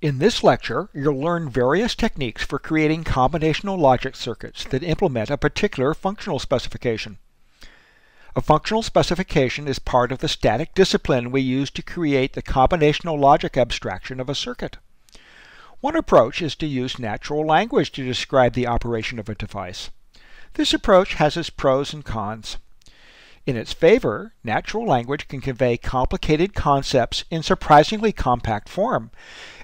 In this lecture, you'll learn various techniques for creating combinational logic circuits that implement a particular functional specification. A functional specification is part of the static discipline we use to create the combinational logic abstraction of a circuit. One approach is to use natural language to describe the operation of a device. This approach has its pros and cons. In its favor, natural language can convey complicated concepts in surprisingly compact form,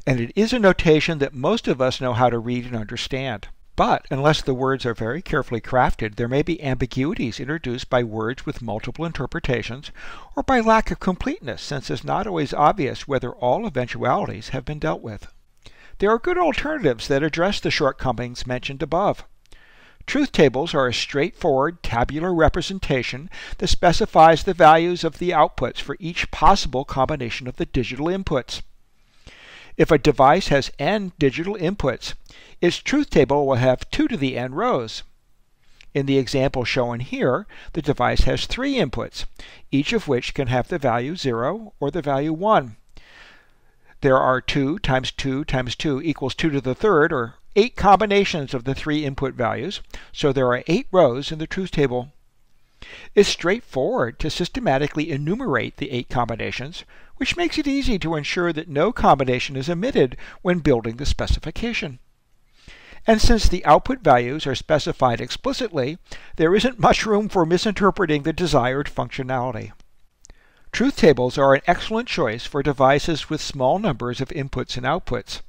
and it is a notation that most of us know how to read and understand. But unless the words are very carefully crafted, there may be ambiguities introduced by words with multiple interpretations, or by lack of completeness, since it's not always obvious whether all eventualities have been dealt with. There are good alternatives that address the shortcomings mentioned above. Truth tables are a straightforward tabular representation that specifies the values of the outputs for each possible combination of the digital inputs. If a device has n digital inputs, its truth table will have 2 to the n rows. In the example shown here, the device has three inputs, each of which can have the value 0 or the value 1. There are 2 times 2 times 2 equals 2 to the third, or 8 combinations of the three input values, so there are 8 rows in the truth table. It's straightforward to systematically enumerate the 8 combinations, which makes it easy to ensure that no combination is omitted when building the specification. And since the output values are specified explicitly, there isn't much room for misinterpreting the desired functionality. Truth tables are an excellent choice for devices with small numbers of inputs and outputs.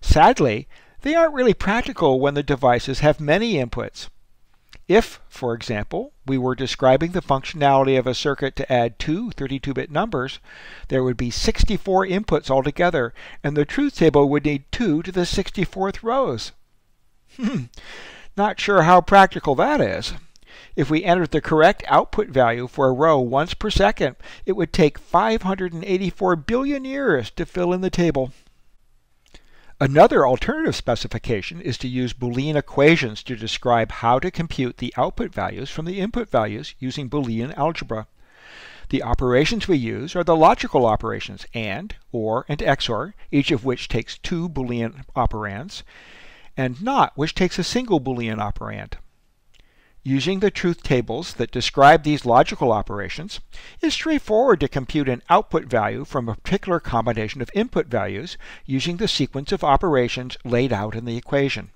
Sadly, they aren't really practical when the devices have many inputs. If, for example, we were describing the functionality of a circuit to add two 32-bit numbers, there would be 64 inputs altogether, and the truth table would need 2 to the 64th rows. Hmm, not sure how practical that is. If we entered the correct output value for a row once per second, it would take 584 billion years to fill in the table. Another alternative specification is to use Boolean equations to describe how to compute the output values from the input values using Boolean algebra. The operations we use are the logical operations AND, OR, and XOR, each of which takes two Boolean operands, and NOT, which takes a single Boolean operand. Using the truth tables that describe these logical operations, it's straightforward to compute an output value from a particular combination of input values using the sequence of operations laid out in the equation.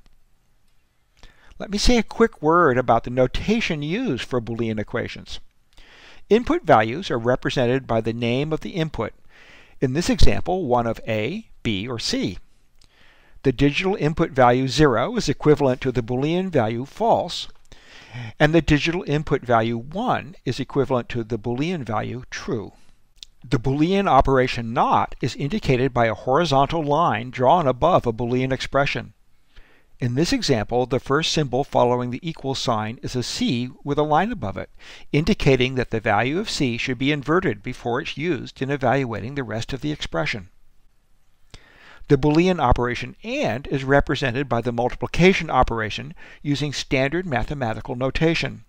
Let me say a quick word about the notation used for Boolean equations. Input values are represented by the name of the input, in this example one of A, B, or C. The digital input value 0 is equivalent to the Boolean value false, and the digital input value 1 is equivalent to the Boolean value true. The Boolean operation not is indicated by a horizontal line drawn above a Boolean expression. In this example, the first symbol following the equal sign is a C with a line above it, indicating that the value of C should be inverted before it's used in evaluating the rest of the expression. The Boolean operation AND is represented by the multiplication operation using standard mathematical notation.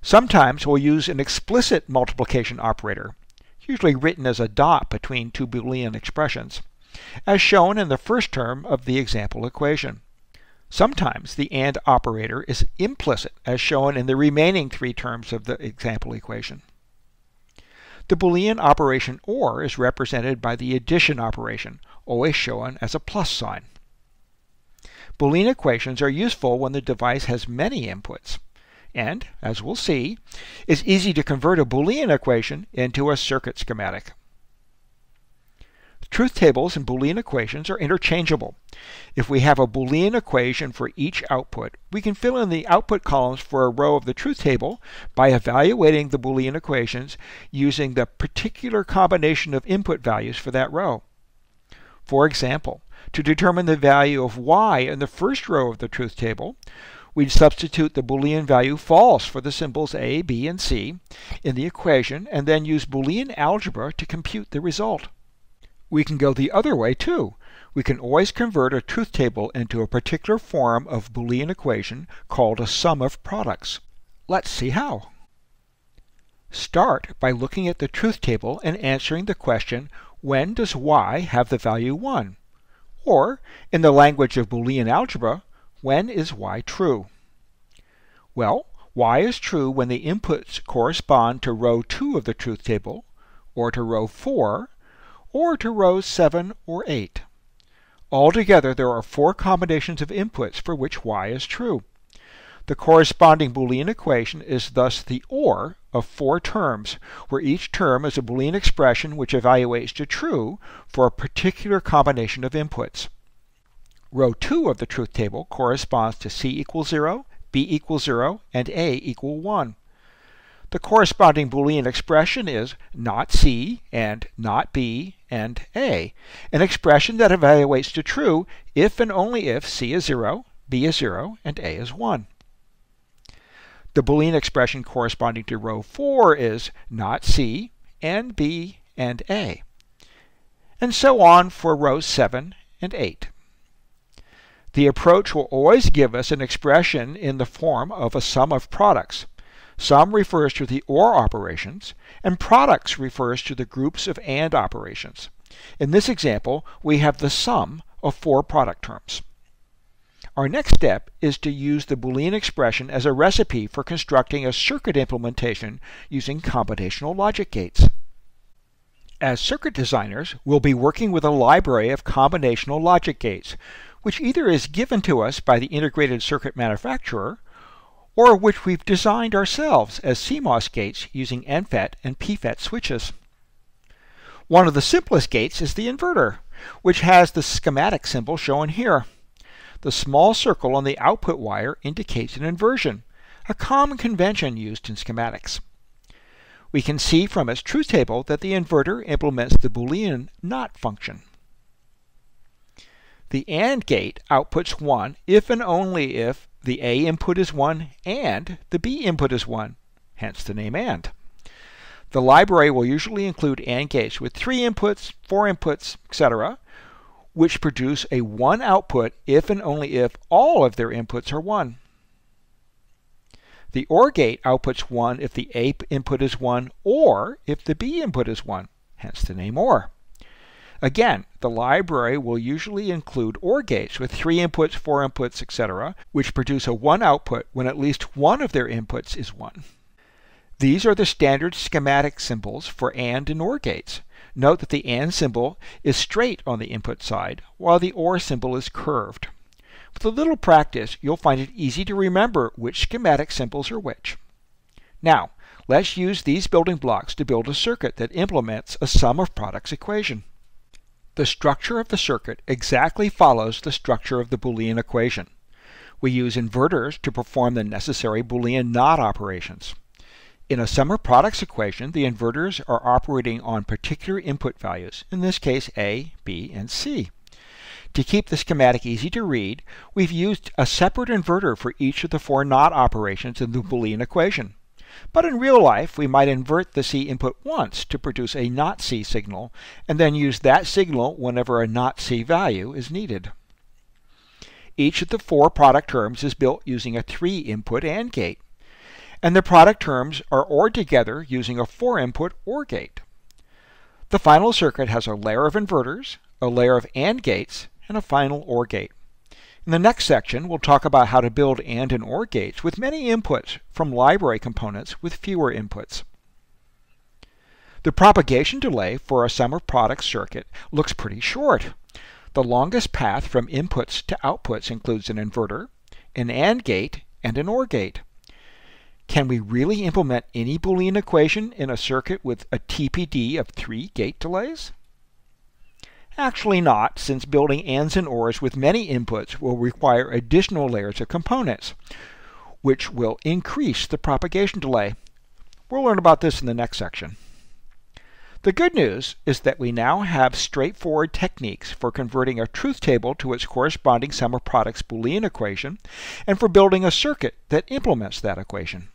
Sometimes we'll use an explicit multiplication operator, usually written as a dot between two Boolean expressions, as shown in the first term of the example equation. Sometimes the AND operator is implicit, as shown in the remaining three terms of the example equation. The Boolean operation OR is represented by the addition operation, always shown as a plus sign. Boolean equations are useful when the device has many inputs. And, as we'll see, it's easy to convert a Boolean equation into a circuit schematic. Truth tables and Boolean equations are interchangeable. If we have a Boolean equation for each output, we can fill in the output columns for a row of the truth table by evaluating the Boolean equations using the particular combination of input values for that row. For example, to determine the value of y in the first row of the truth table, we'd substitute the Boolean value false for the symbols a, b, and c in the equation and then use Boolean algebra to compute the result. We can go the other way too. We can always convert a truth table into a particular form of Boolean equation called a sum of products. Let's see how. Start by looking at the truth table and answering the question, when does y have the value 1? Or, in the language of Boolean algebra, when is y true? Well, y is true when the inputs correspond to row 2 of the truth table, or to row 4, or to rows 7 or 8. Altogether, there are four combinations of inputs for which y is true. The corresponding Boolean equation is thus the OR of four terms, where each term is a Boolean expression which evaluates to true for a particular combination of inputs. Row 2 of the truth table corresponds to c equals 0, b equals 0, and a equal 1. The corresponding Boolean expression is not c and not b and a, an expression that evaluates to true if and only if c is 0, b is 0, and a is 1. The Boolean expression corresponding to row 4 is not C and B and A. And so on for rows 7 and 8. The approach will always give us an expression in the form of a sum of products. Sum refers to the OR operations, and products refers to the groups of AND operations. In this example, we have the sum of four product terms. Our next step is to use the Boolean expression as a recipe for constructing a circuit implementation using combinational logic gates. As circuit designers, we'll be working with a library of combinational logic gates, which either is given to us by the integrated circuit manufacturer, or which we've designed ourselves as CMOS gates using NFET and PFET switches. One of the simplest gates is the inverter, which has the schematic symbol shown here. The small circle on the output wire indicates an inversion, a common convention used in schematics. We can see from its truth table that the inverter implements the Boolean NOT function. The AND gate outputs 1 if and only if the A input is 1 and the B input is 1, hence the name AND. The library will usually include AND gates with 3 inputs, 4 inputs, etc., which produce a 1 output if and only if all of their inputs are 1. The OR gate outputs 1 if the A input is 1 or if the B input is 1, hence the name OR. Again, the library will usually include OR gates with 3 inputs, 4 inputs, etc., which produce a 1 output when at least one of their inputs is 1. These are the standard schematic symbols for AND and OR gates. Note that the AND symbol is straight on the input side, while the OR symbol is curved. With a little practice, you'll find it easy to remember which schematic symbols are which. Now, let's use these building blocks to build a circuit that implements a sum of products equation. The structure of the circuit exactly follows the structure of the Boolean equation. We use inverters to perform the necessary Boolean NOT operations. In a sum of products equation, the inverters are operating on particular input values, in this case A, B, and C. To keep the schematic easy to read, we've used a separate inverter for each of the four NOT operations in the Boolean equation. But in real life, we might invert the C input once to produce a not C signal, and then use that signal whenever a not C value is needed. Each of the four product terms is built using a three input AND gate and the product terms are ORed together using a 4-input OR gate. The final circuit has a layer of inverters, a layer of AND gates, and a final OR gate. In the next section, we'll talk about how to build AND and OR gates with many inputs from library components with fewer inputs. The propagation delay for a sum of products circuit looks pretty short. The longest path from inputs to outputs includes an inverter, an AND gate, and an OR gate. Can we really implement any Boolean equation in a circuit with a TPD of three gate delays? Actually not, since building ANDs and ORs with many inputs will require additional layers of components, which will increase the propagation delay. We'll learn about this in the next section. The good news is that we now have straightforward techniques for converting a truth table to its corresponding sum of products Boolean equation and for building a circuit that implements that equation.